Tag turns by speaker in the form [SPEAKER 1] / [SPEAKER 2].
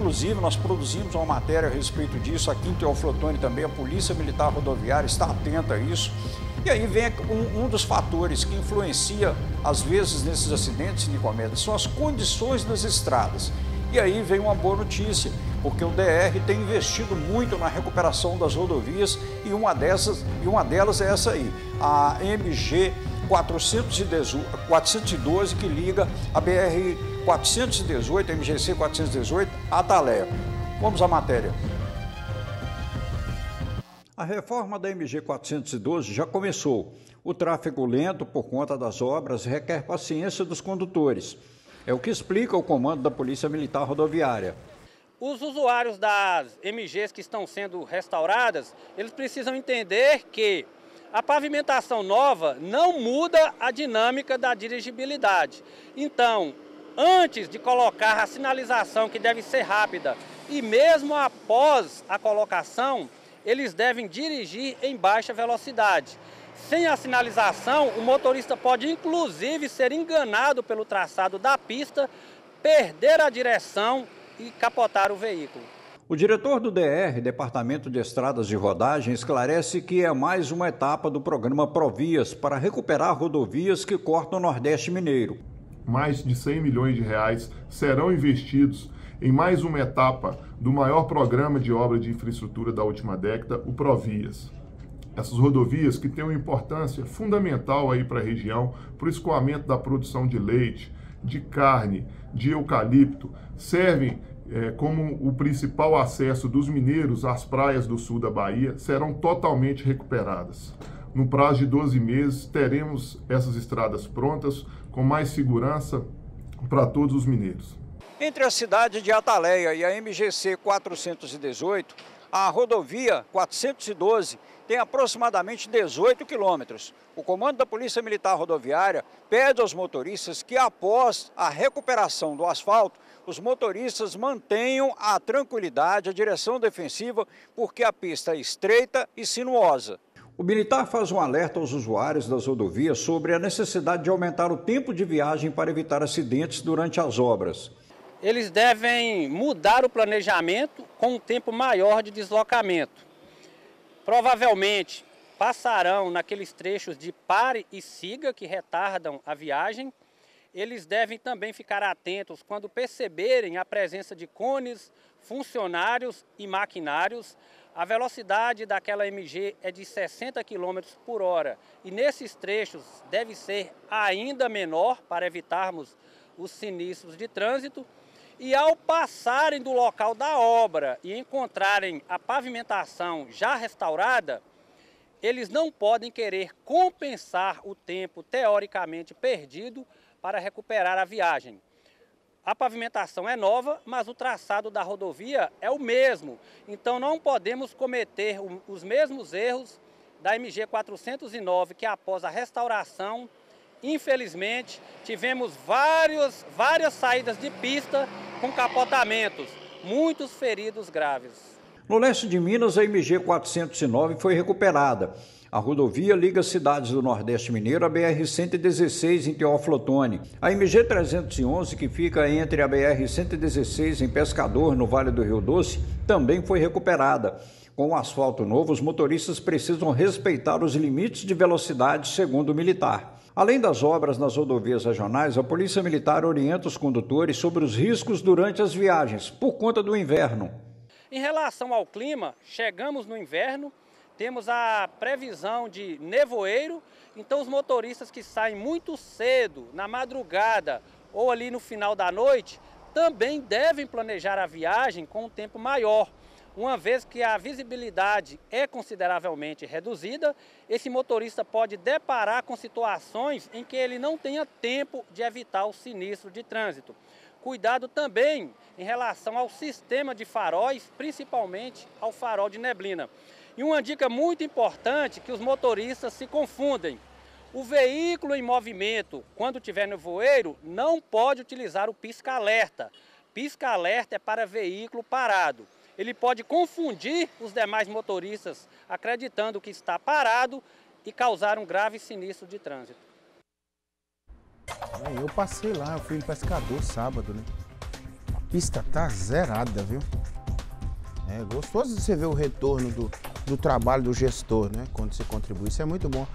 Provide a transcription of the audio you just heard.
[SPEAKER 1] Inclusive, nós produzimos uma matéria a respeito disso aqui em Teoflotone também. A Polícia Militar Rodoviária está atenta a isso. E aí vem um, um dos fatores que influencia, às vezes, nesses acidentes, Nicomedes, são as condições das estradas. E aí vem uma boa notícia, porque o DR tem investido muito na recuperação das rodovias e uma dessas e uma delas é essa aí, a MG 412 que liga a BR 418, MGC 418 a Talé. Vamos à matéria. A reforma da MG 412 já começou. O tráfego lento por conta das obras requer paciência dos condutores. É o que explica o comando da Polícia Militar Rodoviária.
[SPEAKER 2] Os usuários das MGs que estão sendo restauradas, eles precisam entender que a pavimentação nova não muda a dinâmica da dirigibilidade. Então, antes de colocar a sinalização, que deve ser rápida, e mesmo após a colocação, eles devem dirigir em baixa velocidade. Sem a sinalização, o motorista pode inclusive ser enganado pelo traçado da pista, perder a direção e capotar o veículo.
[SPEAKER 1] O diretor do DR, Departamento de Estradas de Rodagem, esclarece que é mais uma etapa do programa Provias para recuperar rodovias que cortam o Nordeste Mineiro.
[SPEAKER 3] Mais de 100 milhões de reais serão investidos em mais uma etapa do maior programa de obra de infraestrutura da última década, o Provias. Essas rodovias que têm uma importância fundamental aí para a região, para o escoamento da produção de leite, de carne, de eucalipto, servem é, como o principal acesso dos mineiros às praias do sul da Bahia, serão totalmente recuperadas. No prazo de 12 meses, teremos essas estradas prontas, com mais segurança para todos os mineiros.
[SPEAKER 1] Entre a cidade de Ataleia e a MGC 418, a rodovia 412 tem aproximadamente 18 quilômetros. O comando da Polícia Militar Rodoviária pede aos motoristas que, após a recuperação do asfalto, os motoristas mantenham a tranquilidade, a direção defensiva, porque a pista é estreita e sinuosa. O militar faz um alerta aos usuários das rodovias sobre a necessidade de aumentar o tempo de viagem para evitar acidentes durante as obras
[SPEAKER 2] eles devem mudar o planejamento com um tempo maior de deslocamento. Provavelmente passarão naqueles trechos de pare e siga que retardam a viagem. Eles devem também ficar atentos quando perceberem a presença de cones, funcionários e maquinários. A velocidade daquela MG é de 60 km por hora e nesses trechos deve ser ainda menor para evitarmos os sinistros de trânsito e ao passarem do local da obra e encontrarem a pavimentação já restaurada, eles não podem querer compensar o tempo teoricamente perdido para recuperar a viagem. A pavimentação é nova, mas o traçado da rodovia é o mesmo. Então não podemos cometer os mesmos erros da MG 409, que após a restauração Infelizmente, tivemos vários, várias saídas de pista com capotamentos, muitos feridos graves.
[SPEAKER 1] No leste de Minas, a MG 409 foi recuperada. A rodovia liga cidades do Nordeste Mineiro à BR-116 em Teófilo A MG 311, que fica entre a BR-116 em Pescador, no Vale do Rio Doce, também foi recuperada. Com o asfalto novo, os motoristas precisam respeitar os limites de velocidade, segundo o militar. Além das obras nas rodovias regionais, a Polícia Militar orienta os condutores sobre os riscos durante as viagens, por conta do inverno.
[SPEAKER 2] Em relação ao clima, chegamos no inverno, temos a previsão de nevoeiro, então os motoristas que saem muito cedo, na madrugada ou ali no final da noite, também devem planejar a viagem com um tempo maior, uma vez que a visibilidade é consideravelmente reduzida, esse motorista pode deparar com situações em que ele não tenha tempo de evitar o sinistro de trânsito. Cuidado também em relação ao sistema de faróis, principalmente ao farol de neblina. E uma dica muito importante que os motoristas se confundem. O veículo em movimento, quando tiver no voeiro, não pode utilizar o pisca-alerta. Pisca-alerta é para veículo parado ele pode confundir os demais motoristas, acreditando que está parado e causar um grave sinistro de trânsito.
[SPEAKER 4] Eu passei lá, eu fui pescador sábado, né? pista tá zerada, viu? É gostoso você ver o retorno do, do trabalho do gestor, né? Quando você contribui. Isso é muito bom.